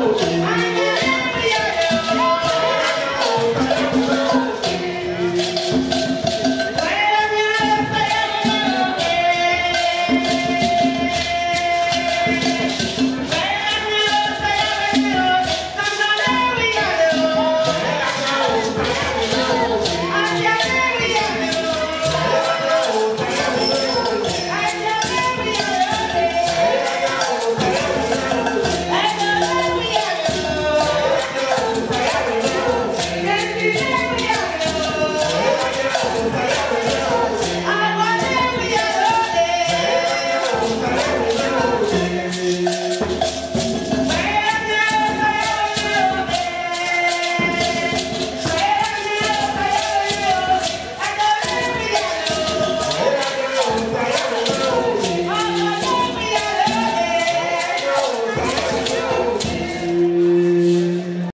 不知。